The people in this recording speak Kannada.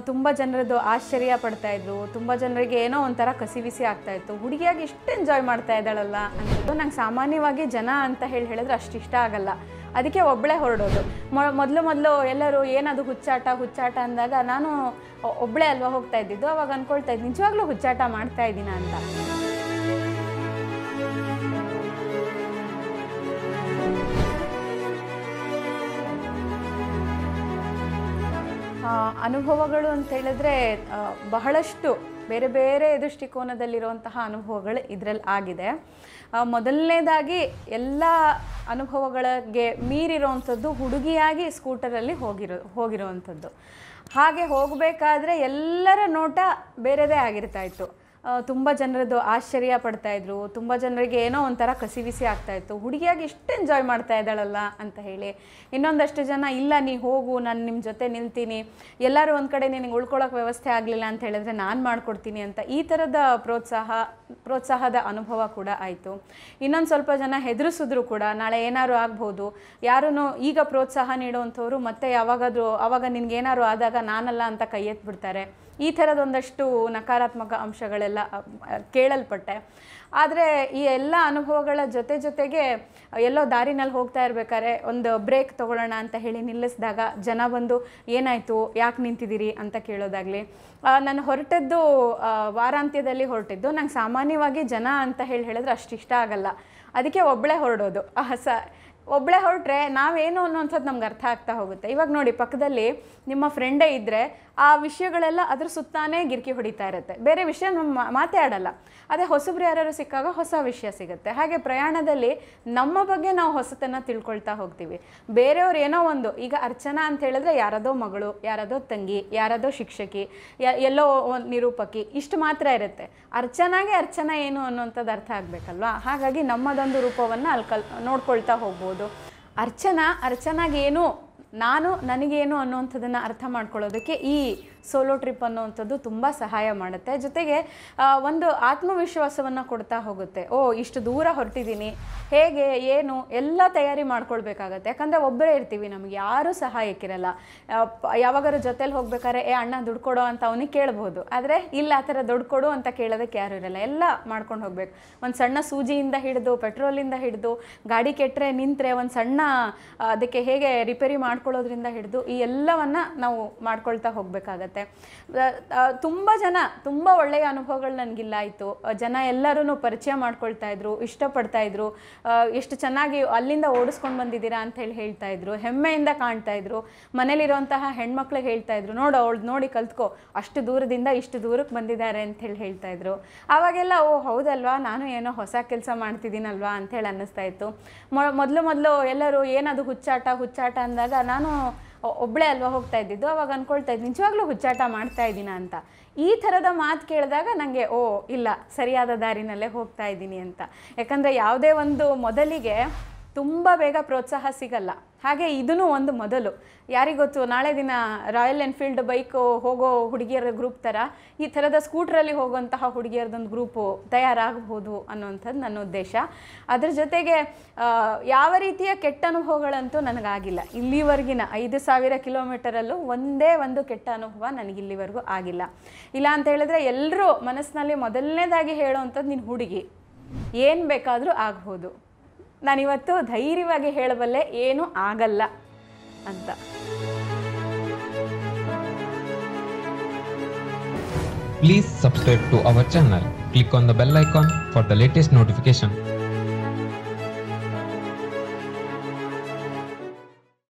ತುಂಬ ಜನರದ್ದು ಆಶ್ಚರ್ಯ ಪಡ್ತಾ ಇದ್ರು. ತುಂಬ ಜನರಿಗೆ ಏನೋ ಒಂಥರ ಕಸಿವಿಸಿ ಆಗ್ತಾ ಇತ್ತು. ಹುಡುಗಿಯಾಗಿ ಇಷ್ಟು ಎಂಜಾಯ್ ಮಾಡ್ತಾ ಇದ್ದಾಳಲ್ಲ ಅಂತ ನಂಗೆ ಸಾಮಾನ್ಯವಾಗಿ ಜನ ಅಂತ ಹೇಳಿ ಹೇಳಿದ್ರೆ ಅಷ್ಟು ಇಷ್ಟ ಆಗಲ್ಲ. ಅದಕ್ಕೆ ಒಬ್ಬಳೇ ಹೊರಡೋದು. ಮೊದಲು ಮೊದಲು ಎಲ್ಲರೂ ಏನದು ಹುಚ್ಚಾಟ ಹುಚ್ಚಾಟ ಅಂದಾಗ ನಾನು ಒಬ್ಬಳೇ ಅಲ್ವಾ ಹೋಗ್ತಾ ಇದ್ದಿದ್ದು? ಅವಾಗ ಅನ್ಕೊಳ್ತಾ ಇದ್ದೀನಿ ನಿಜವಾಗ್ಲೂ ಹುಚ್ಚಾಟ ಮಾಡ್ತಾ ಇದ್ದೀನ ಅಂತ. ಅನುಭವಗಳು ಅಂತ ಹೇಳಿದ್ರೆ ಬಹಳಷ್ಟು ಬೇರೆ ಬೇರೆ ದೃಷ್ಟಿಕೋನದಲ್ಲಿರುವಂತಹ ಅನುಭವಗಳು ಇದರಲ್ಲಿ ಆಗಿದೆ. ಮೊದಲನೇದಾಗಿ ಎಲ್ಲ ಅನುಭವಗಳಿಗೆ ಮೀರಿರುವಂಥದ್ದು ಹುಡುಗಿಯಾಗಿ ಸ್ಕೂಟರಲ್ಲಿ ಹೋಗಿರೋ, ಹೋಗಿರುವಂಥದ್ದು. ಹಾಗೆ ಹೋಗಬೇಕಾದ್ರೆ ಎಲ್ಲರ ನೋಟ ಬೇರೆದೇ ಆಗಿರ್ತಾ ಇತ್ತು. ತುಂಬ ಜನರದ್ದು ಆಶ್ಚರ್ಯ ಪಡ್ತಾ ಇದ್ರು. ತುಂಬ ಜನರಿಗೆ ಏನೋ ಒಂಥರ ಕಸಿವಿಸಿ ಆಗ್ತಾ ಇತ್ತು. ಹುಡುಗಿಯಾಗಿ ಇಷ್ಟು ಎಂಜಾಯ್ ಮಾಡ್ತಾ ಇದ್ದಾಳಲ್ಲ ಅಂತ ಹೇಳಿ. ಇನ್ನೊಂದಷ್ಟು ಜನ, ಇಲ್ಲ, ನೀ ಹೋಗು, ನಾನು ನಿಮ್ಮ ಜೊತೆ ನಿಲ್ತೀನಿ. ಎಲ್ಲರೂ ಒಂದು ಕಡೆ ನಿನಗೆ ಉಳ್ಕೊಳ್ಳೋಕೆ ವ್ಯವಸ್ಥೆ ಆಗಲಿಲ್ಲ ಅಂತ ಹೇಳಿದ್ರೆ ನಾನು ಮಾಡಿಕೊಡ್ತೀನಿ ಅಂತ. ಈ ಥರದ ಪ್ರೋತ್ಸಾಹ ಪ್ರೋತ್ಸಾಹದ ಅನುಭವ ಕೂಡ ಆಯಿತು. ಇನ್ನೊಂದು ಸ್ವಲ್ಪ ಜನ ಹೆದರಿಸಿದ್ರು ಕೂಡ, ನಾಳೆ ಏನಾದರೂ ಆಗ್ಬೋದು ಯಾರೂ ಈಗ ಪ್ರೋತ್ಸಾಹ ನೀಡುವಂಥವ್ರು ಮತ್ತೆ ಯಾವಾಗಾದರೂ ಆವಾಗ ನಿನ್ಗೇನಾದ್ರು ಆದಾಗ ನಾನಲ್ಲ ಅಂತ ಕೈ ಎತ್ಬಿಡ್ತಾರೆ. ಈ ಥರದೊಂದಷ್ಟು ನಕಾರಾತ್ಮಕ ಅಂಶಗಳೆಲ್ಲ ಕೇಳಲ್ಪಟ್ಟೆ. ಆದರೆ ಈ ಎಲ್ಲ ಅನುಭವಗಳ ಜೊತೆ ಜೊತೆಗೆ ಎಲ್ಲೋ ದಾರಿನಲ್ಲಿ ಹೋಗ್ತಾ ಇರ್ಬೇಕಾದ್ರೆ ಒಂದು ಬ್ರೇಕ್ ತೊಗೊಳ್ಳೋಣ ಅಂತ ಹೇಳಿ ನಿಲ್ಲಿಸಿದಾಗ ಜನ ಬಂದು, ಏನಾಯಿತು, ಯಾಕೆ ನಿಂತಿದ್ದೀರಿ? ಅಂತ ಕೇಳೋದಾಗಲಿ. ನಾನು ಹೊರಟದ್ದು ವಾರಾಂತ್ಯದಲ್ಲಿ ಹೊರಟಿದ್ದು, ನಂಗೆ ಸಾಮಾನ್ಯವಾಗಿ ಜನ ಅಂತ ಹೇಳಿ ಹೇಳಿದ್ರೆ ಅಷ್ಟು ಇಷ್ಟ ಆಗಲ್ಲ. ಅದಕ್ಕೆ ಒಬ್ಬಳೇ ಹೊರಡೋದು. ಆ, ಸ ಒಬ್ಬಳೇ ಹೊರಟ್ರೆ ನಾವೇನು ಅನ್ನೋಂಥದ್ದು ನಮ್ಗೆ ಅರ್ಥ ಆಗ್ತಾ ಹೋಗುತ್ತೆ. ಇವಾಗ ನೋಡಿ, ಪಕ್ಕದಲ್ಲಿ ನಿಮ್ಮ ಫ್ರೆಂಡೇ ಇದ್ದರೆ ಆ ವಿಷಯಗಳೆಲ್ಲ ಅದ್ರ ಸುತ್ತಾನೇ ಗಿರ್ಕಿ ಹೊಡಿತಾ ಇರುತ್ತೆ. ಬೇರೆ ವಿಷಯ ನಮ್ಮ ಮಾತೇ ಅದೇ ಹೊಸಬ್ರು ಯಾರು ಸಿಕ್ಕಾಗ ಹೊಸ ವಿಷಯ ಸಿಗುತ್ತೆ. ಹಾಗೆ ಪ್ರಯಾಣದಲ್ಲಿ ನಮ್ಮ ಬಗ್ಗೆ ನಾವು ಹೊಸತನ್ನು ತಿಳ್ಕೊಳ್ತಾ ಹೋಗ್ತೀವಿ. ಬೇರೆಯವ್ರು ಏನೋ ಒಂದು, ಈಗ ಅರ್ಚನಾ ಅಂತ ಹೇಳಿದ್ರೆ ಯಾರದೋ ಮಗಳು, ಯಾರದೋ ತಂಗಿ, ಯಾರದೋ ಶಿಕ್ಷಕಿ ಎಲ್ಲೋ ನಿರೂಪಕಿ, ಇಷ್ಟು ಮಾತ್ರ ಇರುತ್ತೆ. ಅರ್ಚನಾಗೆ ಅರ್ಚನಾ ಏನು ಅನ್ನೋಂಥದ್ದು ಅರ್ಥ ಆಗಬೇಕಲ್ವಾ? ಹಾಗಾಗಿ ನಮ್ಮದೊಂದು ರೂಪವನ್ನು ಅಲ್ಲಿ ಕಲ್ ನೋಡ್ಕೊಳ್ತಾ ಹೋಗ್ಬೋದು. ಅರ್ಚನಾ ಅರ್ಚನಾಗೇನು ನಾನು ನನಗೇನು ಅನ್ನುವಂಥದ್ದನ್ನು ಅರ್ಥ ಮಾಡ್ಕೊಳ್ಳೋದಕ್ಕೆ ಈ ಸೋಲೋ ಟ್ರಿಪ್ ಅನ್ನುವಂಥದ್ದು ತುಂಬ ಸಹಾಯ ಮಾಡುತ್ತೆ. ಜೊತೆಗೆ ಒಂದು ಆತ್ಮವಿಶ್ವಾಸವನ್ನು ಕೊಡ್ತಾ ಹೋಗುತ್ತೆ. ಓ, ಇಷ್ಟು ದೂರ ಹೊರಟಿದ್ದೀನಿ. ಹೇಗೆ, ಏನು, ಎಲ್ಲ ತಯಾರಿ ಮಾಡ್ಕೊಳ್ಬೇಕಾಗತ್ತೆ. ಯಾಕಂದರೆ ಒಬ್ಬರೇ ಇರ್ತೀವಿ, ನಮಗೆ ಯಾರೂ ಸಹಾಯಕ್ಕಿರಲ್ಲ. ಯಾವಾಗಾರು ಜೊತೇಲಿ ಹೋಗ್ಬೇಕಾದ್ರೆ, ಏ, ಅಣ್ಣ, ದುಡ್ಡು ಕೊಡೋ ಅಂತ ಅವನಿಗೆ ಕೇಳ್ಬೋದು. ಆದರೆ, ಇಲ್ಲ, ಆ ಥರ ದುಡ್ಡು ಕೊಡು ಅಂತ ಕೇಳೋದಕ್ಕೆ ಯಾರೂ ಇರಲ್ಲ. ಎಲ್ಲ ಮಾಡ್ಕೊಂಡು ಹೋಗ್ಬೇಕು. ಒಂದು ಸಣ್ಣ ಸೂಜಿಯಿಂದ ಹಿಡಿದು, ಪೆಟ್ರೋಲಿಂದ ಹಿಡಿದು, ಗಾಡಿ ಕೆಟ್ಟರೆ ನಿಂತರೆ, ಒಂದು ಸಣ್ಣ ಅದಕ್ಕೆ ಹೇಗೆ ರಿಪೇರಿ ಮಾಡ್ಕೊಳ್ಳೋದ್ರಿಂದ ಹಿಡಿದು ಈ ಎಲ್ಲವನ್ನ ನಾವು ಮಾಡ್ಕೊಳ್ತಾ ಹೋಗಬೇಕಾಗತ್ತೆ. ತುಂಬ ಜನ, ತುಂಬ ಒಳ್ಳೆಯ ಅನುಭವಗಳು ನನಗಿಲ್ಲ ಆಯಿತು ಜನ ಎಲ್ಲರೂ ಪರಿಚಯ ಮಾಡ್ಕೊಳ್ತಾ ಇದ್ರು, ಇಷ್ಟಪಡ್ತಾ ಇದ್ರು. ಎಷ್ಟು ಚೆನ್ನಾಗಿ ಅಲ್ಲಿಂದ ಓಡಿಸ್ಕೊಂಡು ಬಂದಿದ್ದೀರಾ ಅಂತ ಹೇಳಿ ಹೇಳ್ತಾ ಇದ್ರು, ಹೆಮ್ಮೆಯಿಂದ ಕಾಣ್ತಾ ಇದ್ರು. ಮನೇಲಿರುವಂತಹ ಹೆಣ್ಮಕ್ಳಿಗೆ ಹೇಳ್ತಾ ಇದ್ರು, ನೋಡು ಅವಳು ನೋಡಿ ಕಲ್ತ್ಕೋ, ಅಷ್ಟು ದೂರದಿಂದ ಇಷ್ಟು ದೂರಕ್ಕೆ ಬಂದಿದ್ದಾರೆ ಅಂತ ಹೇಳಿ ಹೇಳ್ತಾ ಇದ್ರು. ಆವಾಗೆಲ್ಲ, ಓ, ಹೌದಲ್ವಾ, ನಾನು ಏನೋ ಹೊಸ ಕೆಲಸ ಮಾಡ್ತಿದ್ದೀನಲ್ವಾ ಅಂತ ಹೇಳಿ ಅನ್ನಿಸ್ತಾ ಇತ್ತು. ಮೊದಲು ಮೊದಲು ಎಲ್ಲರೂ ಏನದು ಹುಚ್ಚಾಟ ಹುಚ್ಚಾಟ ಅಂದಾಗ ನಾನು ಒಬ್ಳೆ ಅಲ್ವಾ ಹೋಗ್ತಾ ಇದ್ದಿದ್ದು, ಅವಾಗ ಅನ್ಕೊಳ್ತಾ ಇದ್ದೆ ನಿಜವಾಗ್ಲೂ ಹುಚ್ಚಾಟ ಮಾಡ್ತಾ ಇದ್ದೀನ ಅಂತ. ಈ ಥರದ ಮಾತು ಕೇಳಿದಾಗ ನನಗೆ ಓ, ಇಲ್ಲ, ಸರಿಯಾದ ದಾರಿನಲ್ಲೇ ಹೋಗ್ತಾ ಇದ್ದೀನಿ ಅಂತ. ಯಾಕಂದರೆ ಯಾವುದೇ ಒಂದು ಮೊದಲಿಗೆ ತುಂಬ ಬೇಗ ಪ್ರೋತ್ಸಾಹ ಸಿಗಲ್ಲ. ಹಾಗೆ ಇದೂ ಒಂದು ಮೊದಲು. ಯಾರಿಗೊತ್ತು ನಾಳೆ ದಿನ ರಾಯಲ್ ಎನ್ಫೀಲ್ಡ್ ಬೈಕು ಹೋಗೋ ಹುಡುಗಿಯರ ಗ್ರೂಪ್ ಥರ, ಈ ಥರದ ಸ್ಕೂಟ್ರಲ್ಲಿ ಹೋಗುವಂತಹ ಹುಡುಗಿಯರದೊಂದು ಗ್ರೂಪು ತಯಾರಾಗಬಹುದು ಅನ್ನೋವಂಥದ್ದು ನನ್ನ ಉದ್ದೇಶ. ಅದ್ರ ಜೊತೆಗೆ ಯಾವ ರೀತಿಯ ಕೆಟ್ಟ ಅನುಭವಗಳಂತೂ ನನಗಾಗಿಲ್ಲ. ಇಲ್ಲಿವರೆಗಿನ ಐದು ಸಾವಿರ ಕಿಲೋಮೀಟರಲ್ಲೂ ಒಂದೇ ಒಂದು ಕೆಟ್ಟ ಅನುಭವ ನನಗೆ ಇಲ್ಲಿವರೆಗೂ ಆಗಿಲ್ಲ. ಇಲ್ಲ ಅಂತ ಹೇಳಿದ್ರೆ ಎಲ್ಲರೂ ಮನಸ್ಸಿನಲ್ಲಿ ಮೊದಲನೇದಾಗಿ ಹೇಳೋವಂಥದ್ದು ನಿನ್ನ ಹುಡುಗಿ. ಏನು ಬೇಕಾದರೂ ಆಗ್ಬೋದು. ನಾನಿವತ್ತು ಧೈರ್ಯವಾಗಿ ಹೇಳಬಲ್ಲೆ ಏನೂ ಆಗಲ್ಲ ಅಂತ Please subscribe to our channel. Click on the bell icon for the latest notification.